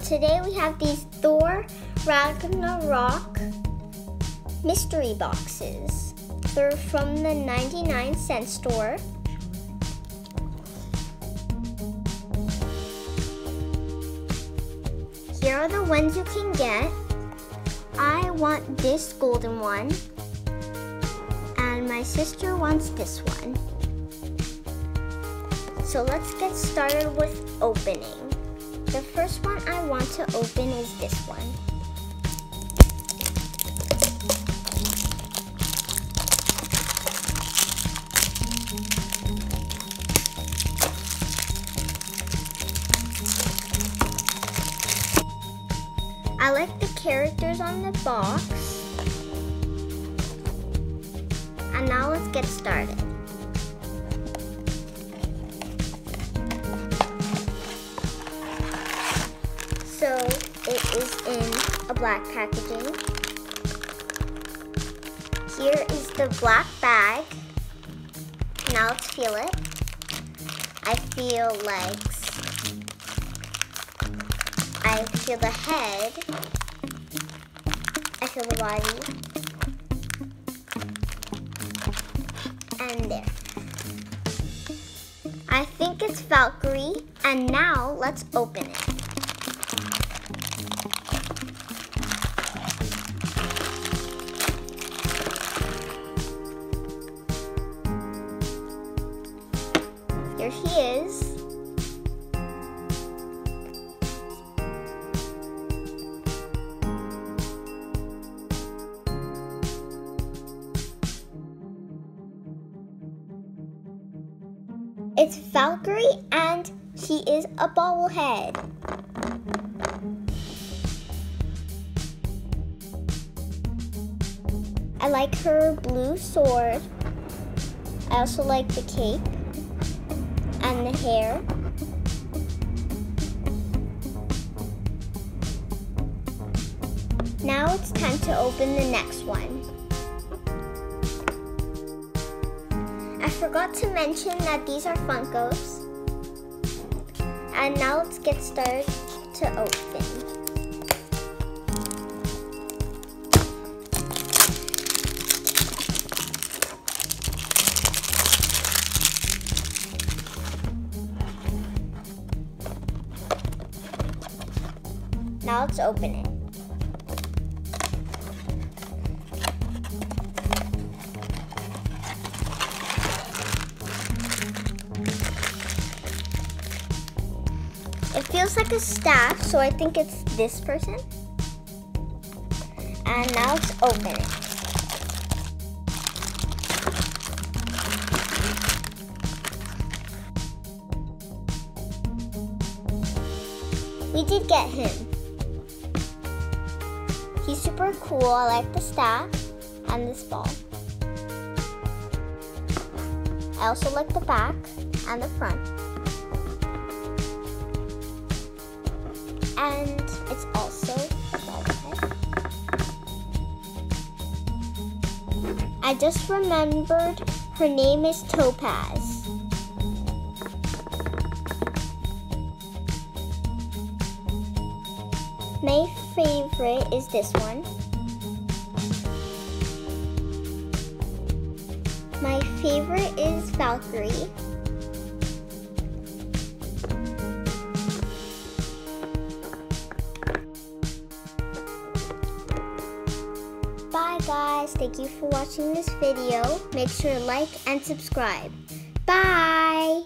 today we have these Thor Ragnarok mystery boxes. They're from the 99 cent store. Here are the ones you can get. I want this golden one. And my sister wants this one. So let's get started with opening. The first one I want to open is this one. I like the characters on the box. And now let's get started. So it is in a black packaging. Here is the black bag. Now let's feel it. I feel legs. I feel the head. I feel the body. And there. I think it's Valkyrie. And now let's open it. Here he is. It's Valkyrie and she is a bobblehead. I like her blue sword. I also like the cape and the hair. Now it's time to open the next one. I forgot to mention that these are Funkos. And now let's get started to open. Now let's open it. It feels like a staff, so I think it's this person. And now let's open it. We did get him. He's super cool. I like the staff and this ball. I also like the back and the front. And it's also. I just remembered her name is Topaz. My favorite is this one. My favorite is Valkyrie. Bye guys, thank you for watching this video. Make sure to like and subscribe. Bye!